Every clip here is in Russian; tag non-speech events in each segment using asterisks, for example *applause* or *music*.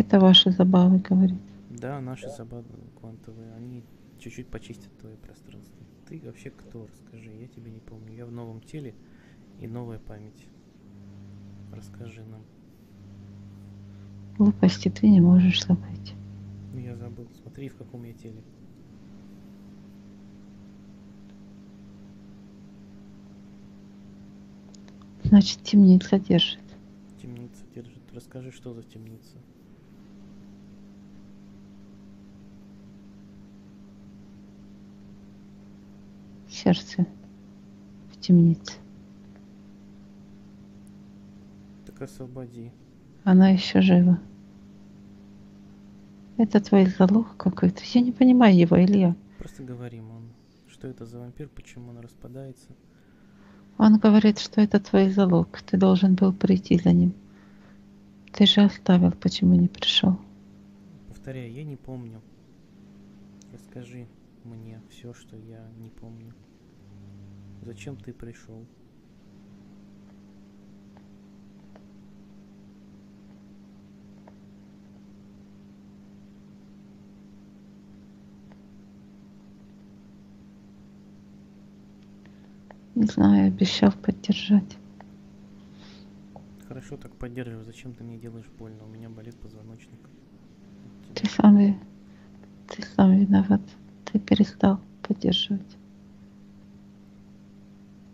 Это ваши забавы, говорит. Да, наши забавы квантовые, они чуть-чуть почистят твое пространство. Ты вообще кто, расскажи, я тебя не помню. Я в новом теле и новая память. Расскажи нам. Глупости ты не можешь забыть. Ну, Я забыл. Смотри, в каком я теле. Значит, темница держит. Темница держит. Расскажи, что за темница. Сердце в темнице. Так освободи. Она еще жива. Это твой залог какой-то. Я не понимаю его, Илья. Просто говорим он. Что это за вампир, почему он распадается. Он говорит, что это твой залог. Ты должен был прийти за ним. Ты же оставил, почему не пришел. Повторяю, я не помню. Расскажи мне все, что я не помню. Зачем ты пришел? Не знаю, обещал поддержать. Хорошо, так поддерживаю. Зачем ты мне делаешь больно? У меня болит позвоночник. Ты сам, ты сам виноват. Ты перестал поддерживать.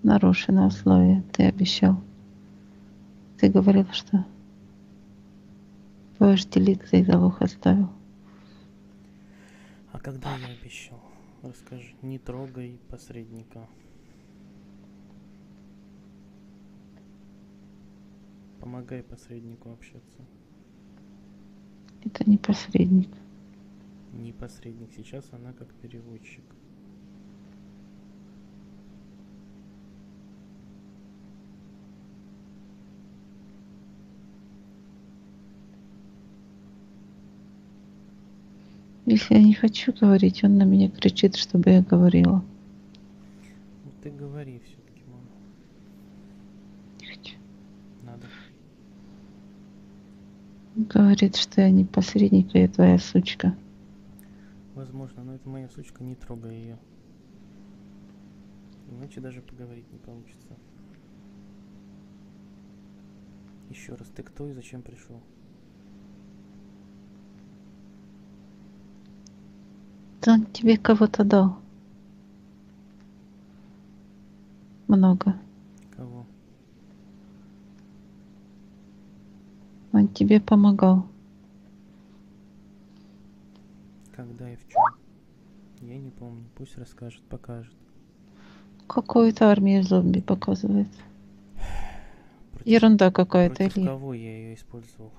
Нарушено условие. Ты обещал. Ты говорил, что будешь делиться и залог оставил. А когда я обещал? Расскажи. Не трогай посредника. Помогай посреднику общаться. Это не посредник. Не посредник. Сейчас она как переводчик. Если я не хочу говорить, он на меня кричит, чтобы я говорила. Ну ты говори все-таки, мама. Не хочу. Надо. Говорит, что я не посредник, а я твоя сучка. Возможно, но это моя сучка, не трогай ее. Иначе даже поговорить не получится. Еще раз, ты кто и зачем пришел? Он тебе кого-то дал. Много. Кого? Он тебе помогал. Когда и в чем? Я не помню. Пусть расскажет, покажет. Какую-то армию зомби показывает. Против, Ерунда какая-то, против Илья. кого я ее использовал?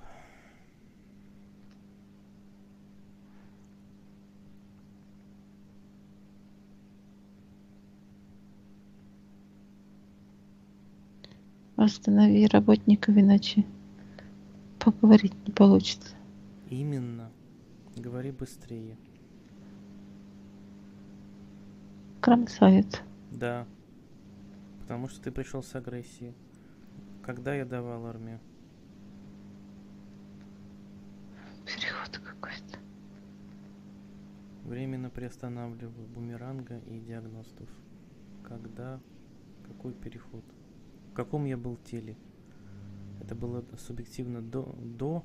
Останови работников, иначе поговорить не получится. Именно. Говори быстрее. Кромсает. Да. Потому что ты пришел с агрессией. Когда я давал армию? Переход какой-то. Временно приостанавливаю бумеранга и диагностов. Когда? Какой переход? В каком я был теле? Это было субъективно до, до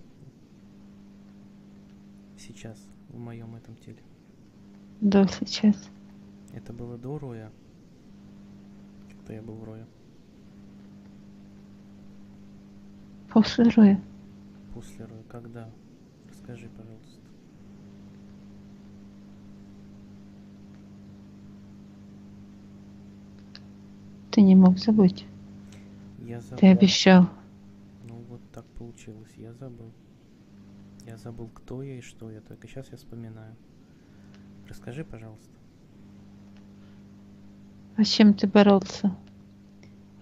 сейчас в моем этом теле. Да, сейчас. Это было до Роя. Когда я был в Рое. После роя. После Роя. Когда? Расскажи, пожалуйста. Ты не мог забыть. Я забыл. Ты обещал. Ну вот так получилось. Я забыл. Я забыл, кто я и что я. Только сейчас я вспоминаю. Расскажи, пожалуйста. А с чем ты боролся?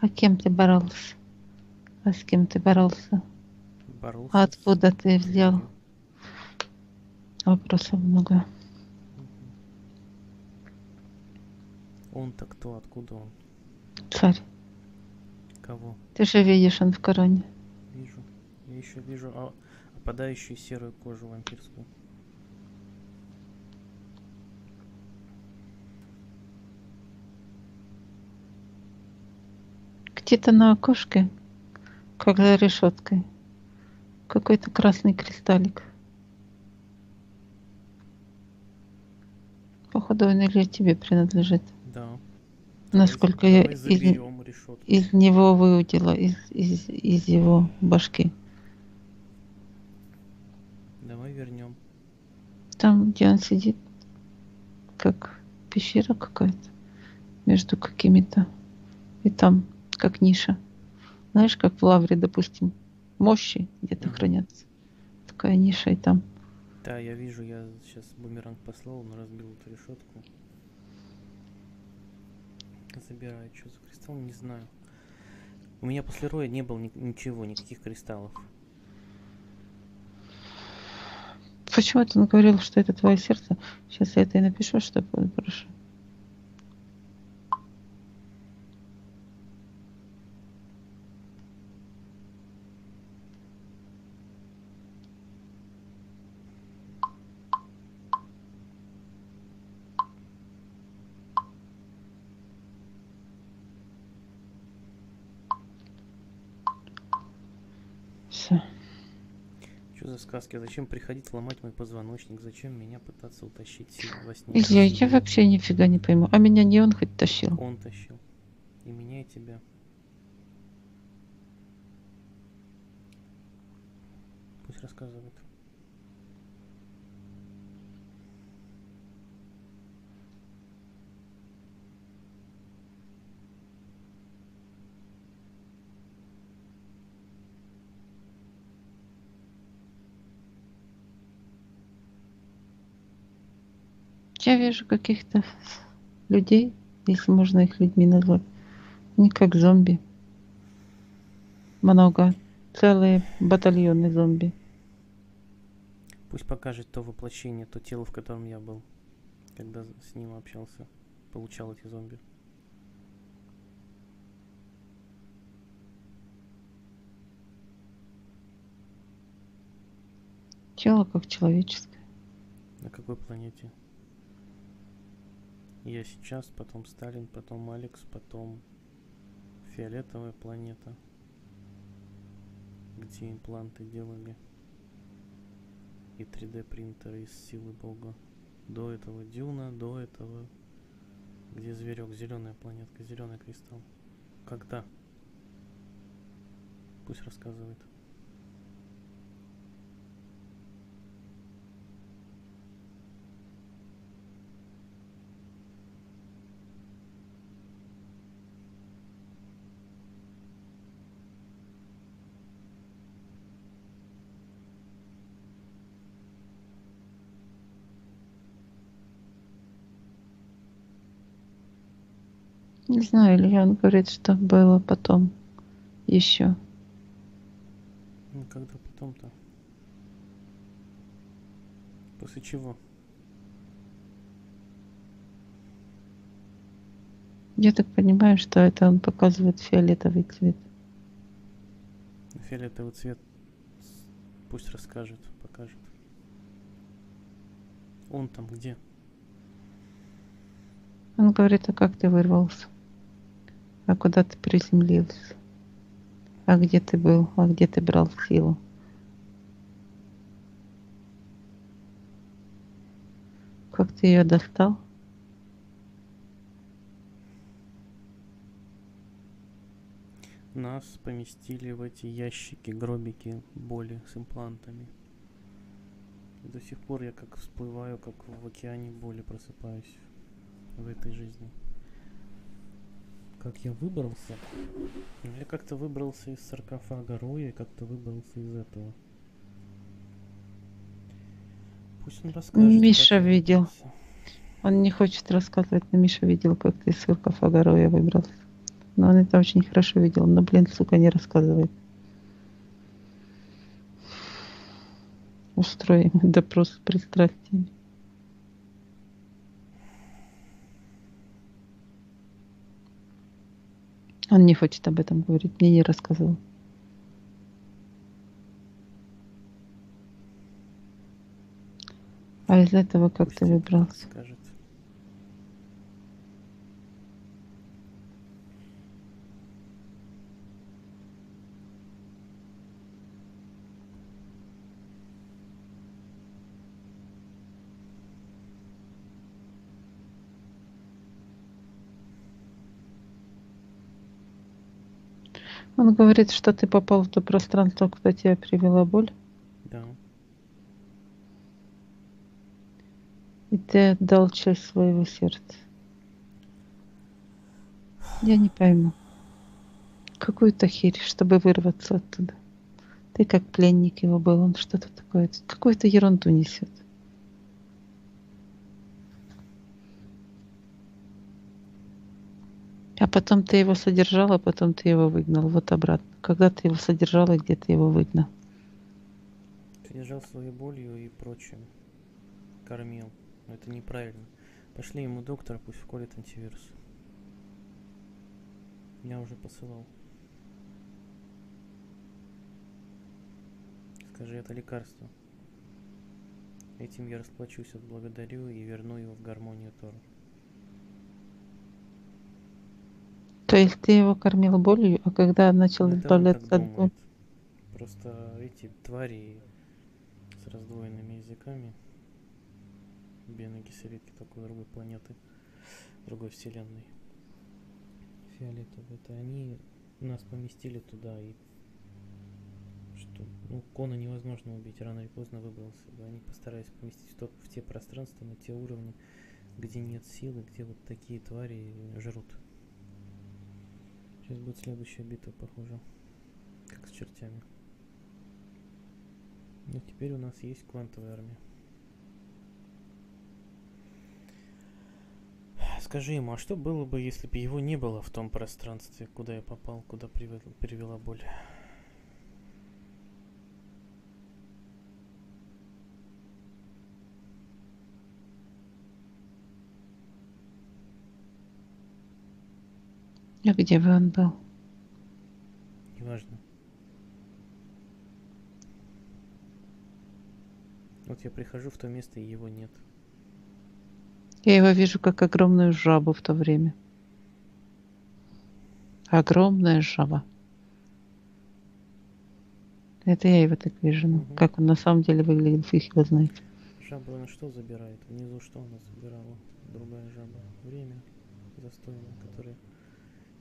А кем ты боролся? А с кем ты боролся? Боролся. А с откуда ты взял? Вопросов много. Он-то кто? Откуда он? Царь, Кого? ты же видишь, он в короне. Вижу. Я еще вижу. А, Опадающую серую кожу вампирскую. Где-то на окошке, как за решеткой, какой-то красный кристаллик. Походу, он или тебе принадлежит. Да. Насколько я из. Из него выудила, из, из, из его башки. Давай вернем. Там, где он сидит, как пещера какая-то между какими-то. И там, как ниша. Знаешь, как в лавре, допустим, мощи где-то Мгм. хранятся. Такая ниша и там. Да, я вижу, я сейчас бумеранг послал, но разбил эту решетку. Забираю, что за кристалл, не знаю. У меня после роя не было ни- ничего, никаких кристаллов. Почему-то он говорил, что это твое сердце. Сейчас я это и напишу, что прошу. Все. Что за сказки? Зачем приходить ломать мой позвоночник? Зачем меня пытаться утащить во сне? Илья, я вообще нифига не пойму. А меня не он хоть тащил. Он тащил. И меня, и тебя. Пусть рассказывает. Я вижу каких-то людей, если можно их людьми назвать. Они как зомби. Много. Целые батальоны зомби. Пусть покажет то воплощение, то тело, в котором я был, когда с ним общался, получал эти зомби. Тело как человеческое. На какой планете? Я сейчас, потом Сталин, потом Алекс, потом фиолетовая планета, где импланты делали и 3D принтеры из силы Бога. До этого Дюна, до этого где зверек, зеленая планетка, зеленый кристалл. Когда? Пусть рассказывает. Не знаю, Илья, он говорит, что было потом. Еще. Ну, когда потом-то? После чего? Я так понимаю, что это он показывает фиолетовый цвет. Фиолетовый цвет. Пусть расскажет, покажет. Он там где? Он говорит, а как ты вырвался? А куда ты приземлился? А где ты был? А где ты брал силу? Как ты ее достал? Нас поместили в эти ящики, гробики боли с имплантами. И до сих пор я как всплываю, как в океане боли просыпаюсь в этой жизни. Как я выбрался? Ну, Я как-то выбрался из саркофага Роя как-то выбрался из этого. Пусть он расскажет. Миша видел. выбрался. Он не хочет рассказывать, но Миша видел, как ты из саркофага Роя выбрался. Но он это очень хорошо видел, но, блин, сука, не рассказывает. Устроим *laughs* допрос с пристрастиями. Он не хочет об этом говорить, мне не рассказал. А из этого как ты выбрался? Скажет. Он говорит, что ты попал в то пространство, куда тебя привела боль, Да. и ты отдал часть своего сердца. Я не пойму. Какую-то херь, чтобы вырваться оттуда. Ты как пленник его был, он что-то такое, какую-то ерунду несет. А потом ты его содержал, а потом ты его выгнал. Вот обратно. Когда ты его содержал и где ты его выгнал. Содержал своей болью и прочим. Кормил. Но это неправильно. Пошли ему доктора, пусть вколет антивирус. Я уже посылал. Скажи, это лекарство. Этим я расплачусь, отблагодарю и верну его в гармонию Тора. То есть ты его кормил болью, а когда начал Это избавляться от боли. Просто эти твари с раздвоенными языками, Бена Гессеритки такой другой планеты, другой вселенной, фиолетовые, это они нас поместили туда и что, ну, Кона невозможно убить, рано или поздно выбрался бы. Они постарались поместить в, то- в те пространства, на те уровни, где нет силы, где вот такие твари жрут. Сейчас будет следующая битва, похоже. Как с чертями. Но теперь у нас есть квантовая армия. Скажи ему, а что было бы, если бы его не было в том пространстве, куда я попал, куда привел- привела боль? А где бы он был? Неважно. Вот я прихожу в то место, и его нет. Я его вижу как огромную жабу в то время. Огромная жаба. Это я его так вижу. Мгм. Как он на самом деле выглядит, фиг его знает. Жаба она что забирает? Внизу что она забирала? Другая жаба. Время застойное, которое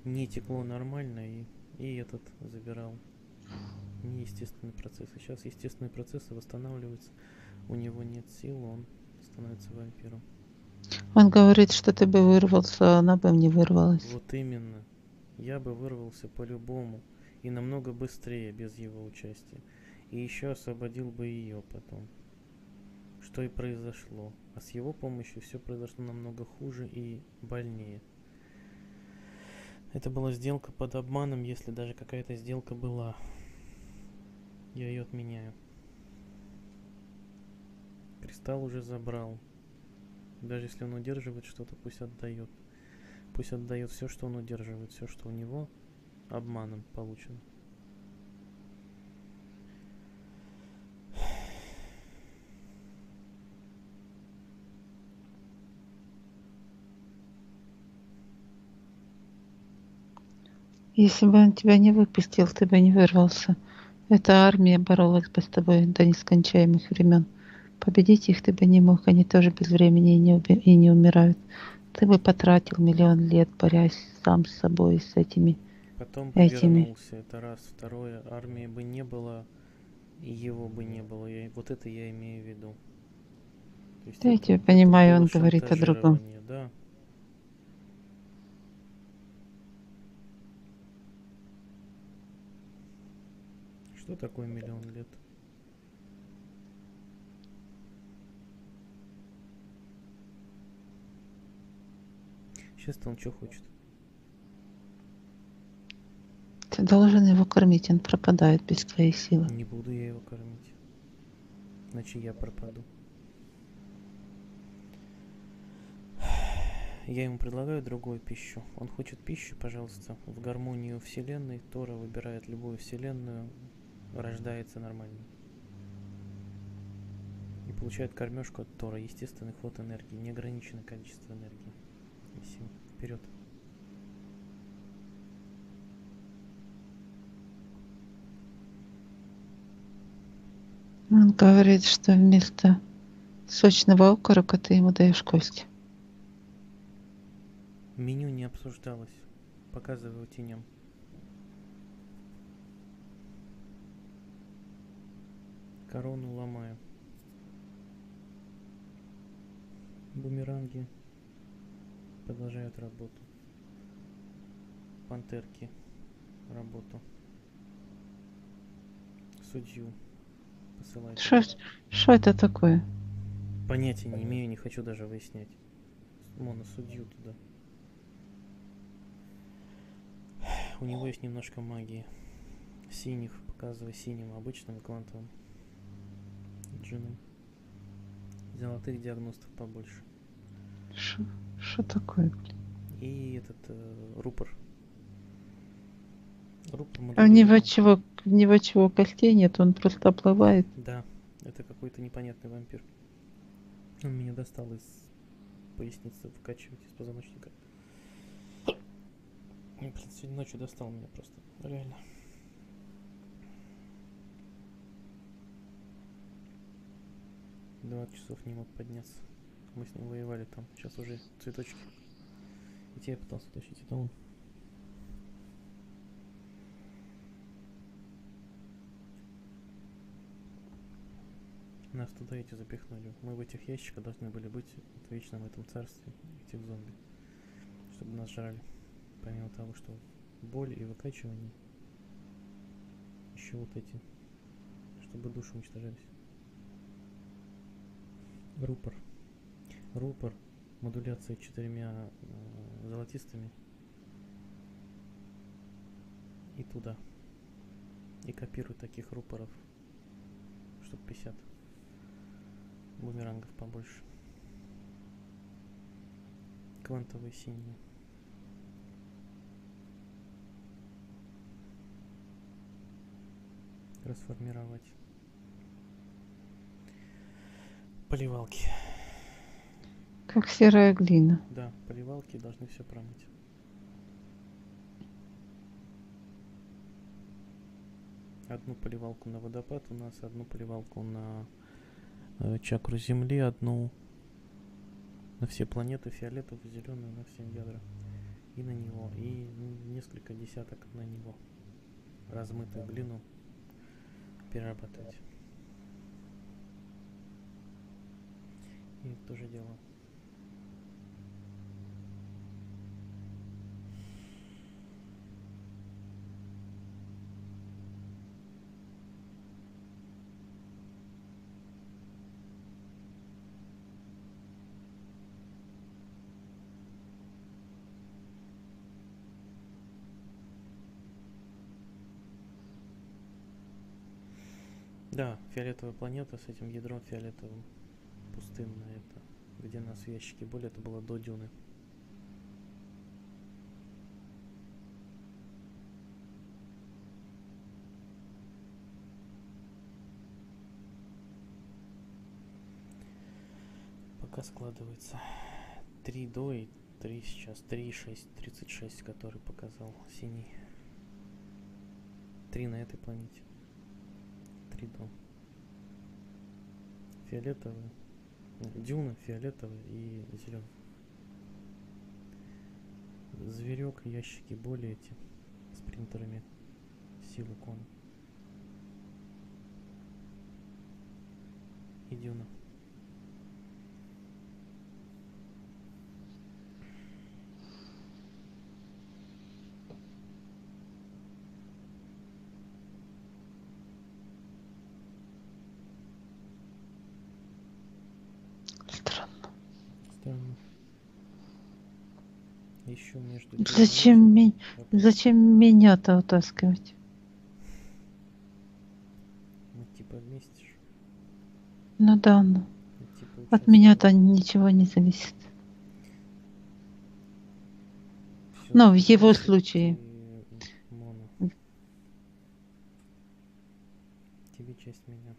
не текло нормально, и, и этот забирал. Неестественный процесс. И сейчас естественные процессы восстанавливаются. У него нет сил, он становится вампиром. Он говорит, что ты бы вырвался, а она бы не вырвалась. Вот именно. Я бы вырвался по-любому. И намного быстрее без его участия. И еще освободил бы ее потом. Что и произошло. А с его помощью все произошло намного хуже и больнее. Это была сделка под обманом, если даже какая-то сделка была. Я ее отменяю. Кристалл уже забрал. Даже если он удерживает что-то, пусть отдает. Пусть отдает все, что он удерживает, все, что у него обманом получено. Если бы он тебя не выпустил, ты бы не вырвался. Эта армия боролась бы с тобой до нескончаемых времен. Победить их ты бы не мог, они тоже без времени и не, уби- и не умирают. Ты бы потратил миллион лет, борясь сам с собой, с этими. Потом Этими. вернулся, это раз. Второе, армии бы не было, и его бы не было. Я, вот это я имею в виду. То есть Да, я тебя понимаю, он говорит о другом. Да. Что такое миллион лет? Сейчас-то он что хочет? Ты должен его кормить, он пропадает без твоей силы. Не буду я его кормить. Иначе я пропаду. Я ему предлагаю другую пищу. Он хочет пищу, пожалуйста, в гармонию вселенной. Тора выбирает любую вселенную, рождается нормально. И Получает кормежку от Тора, естественный ход энергии, неограниченное количество энергии. И сил. Вперед. Он говорит, что вместо сочного окорока ты ему даешь кости. Меню не обсуждалось. Показываю теням. Корону ломаю. Бумеранги продолжают работу. Пантерки работу. Судью посылать. Что, это такое? Понятия не имею, не хочу даже выяснять. Моно судью туда. У него есть немножко магии. Синих, показывай синим, обычным квантовым. Джином. Золотых диагностов побольше. Что такое? блин? И этот э, рупор. Рупор А у него чего, у него чего костей нет, он просто оплывает. Да, это какой-то непонятный вампир. Он меня достал из поясницы вкачивать из позвоночника. Блин, сегодня ночью достал меня просто. Реально. Двадцать часов не мог подняться. Мы с ним воевали там. Сейчас уже цветочки. И тебя пытался тащить, это он. Нас туда эти запихнули. Мы в этих ящиках должны были быть в вечном этом царстве этих зомби. Чтобы нас жрали. Помимо того, что боль и выкачивание. Еще вот эти. Чтобы души уничтожались. Рупор. Рупор. Модуляция четырьмя э, золотистыми. И туда. И копирую таких рупоров. Штук 50 бумерангов побольше. Квантовые синие. Расформировать. Поливалки. Как серая глина. Да, поливалки должны все промыть. Одну поливалку на водопад у нас, одну поливалку на э, чакру Земли, одну на все планеты, фиолетовую, зеленую, на все ядра. И на него, и несколько десяток на него. Размытую глину перерабатывать. И то же дело. Да, фиолетовая планета с этим ядром фиолетовым. Пустынная это. Где нас в ящике были, это было до дюны. Пока складывается 3 до и 3 сейчас. 3,6, 36, который показал синий. 3 на этой планете. 3 до. Фиолетовый. Дюна, фиолетовый и зеленый. Зверек, ящики, боли эти с принтерами. Силы кон. И дюна. Еще между Зачем, ми- зачем меня-то утаскивать? Мы типа вместе ж. Ну да, ну, Мы, типа, от меня-то ничего не зависит. Всё Ну, в его случае. ты моно. Тебе часть меня,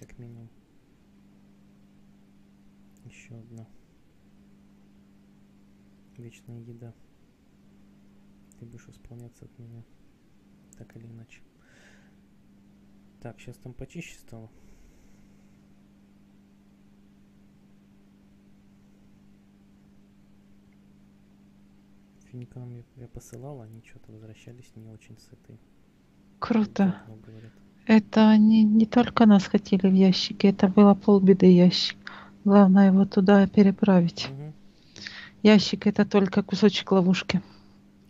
как минимум. Еще одна. Вечная еда. Ты будешь восполняться от меня. Так или иначе. Так, сейчас там почище стало. Финикам я, я посылал, они что-то возвращались не очень с этой. Круто. Это они не только нас хотели в ящике, это было полбеды ящик. Главное его туда переправить. Мгм. Ящик это только кусочек ловушки.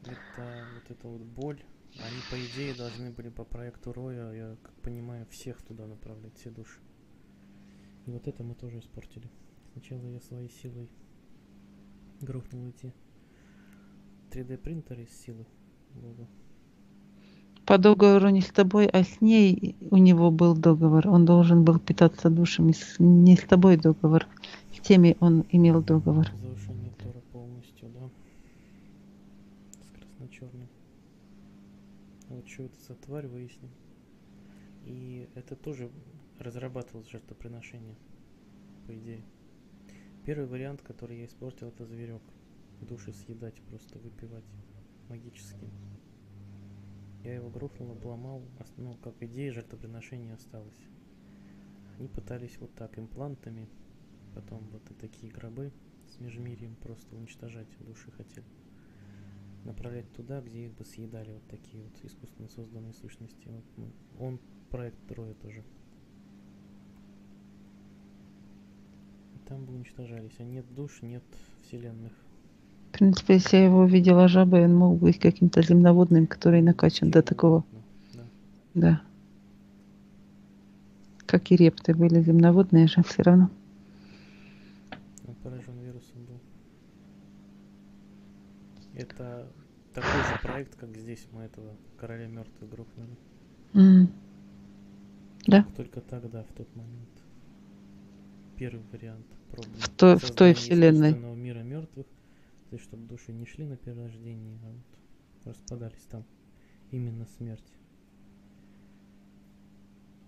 Это вот эта вот боль. Они, по идее, должны были по проекту Роя, я как понимаю, всех туда направлять, все души. И вот это мы тоже испортили. Сначала я своей силой грохнул эти 3D принтеры из силы Бога. По договору не с тобой, а с ней у него был договор. Он должен был питаться душами. Не с тобой договор. С теми он имел договор. Завершение Тора полностью, да. С красно-черным. Вот что это за тварь выясним. И это тоже разрабатывалось жертвоприношение, по идее. Первый вариант, который я испортил, это зверек. Души съедать, просто выпивать магически. Я его грохнул, обломал, ну, как идея жертвоприношения осталась. Они пытались вот так имплантами, потом вот и такие гробы с межмирием просто уничтожать души хотели. Направлять туда, где их бы съедали вот такие вот искусственно созданные сущности. Вот мы- он проект Троя тоже. И там бы уничтожались. А нет душ, нет вселенных. В принципе, если я его видела жабой, он мог быть каким-то земноводным, который накачан до такого. Да. Да. Как и репты были земноводные же все равно. Он поражен вирусом был. Это такой же проект, как здесь мы этого короля мертвых грохнули. М. Да. Только тогда, в тот момент. Первый вариант пробный. В той- в той вселенной. мира мертвых, то есть чтобы души не шли на перерождение, а вот распадались там. Именно смерть.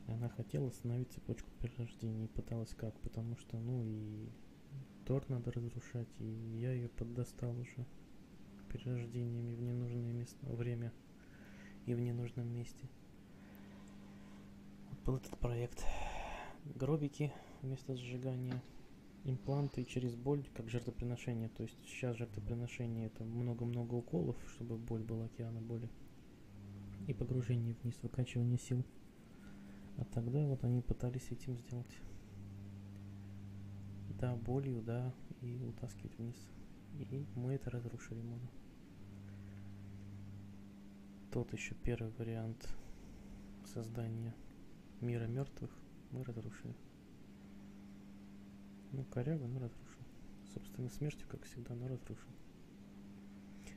Она хотела остановить цепочку перерождения и пыталась как, потому что, ну и Тор надо разрушать, и я ее поддостал уже перерождениями в ненужное место, время и в ненужном месте. Вот был этот проект. Гробики вместо сжигания, импланты через боль, как жертвоприношение. То есть сейчас жертвоприношение это много-много уколов, чтобы боль была океана боли. И погружение вниз, выкачивание сил. А тогда вот они пытались этим сделать. Да, болью, да, и утаскивать вниз. И мы это разрушили моно. Тот еще первый вариант создания мира мертвых мы разрушили. Ну, коряво, но разрушил. Собственно, смертью, как всегда, но разрушил.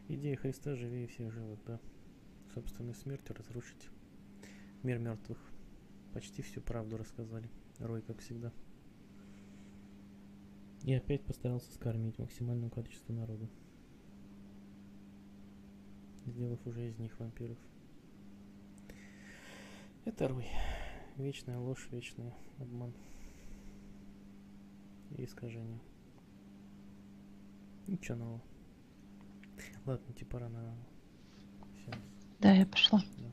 Идея Христа живее всех живых, да. Собственной смертью разрушить мир мертвых. Почти всю правду рассказали. Рой, как всегда. И опять постарался скормить максимальному количеству народу. Сделав уже из них вампиров. Это Рой. Вечная ложь, вечный обман. И искажение. Ничего нового. Ладно, типа рано. Все. Да, я пошла. Да.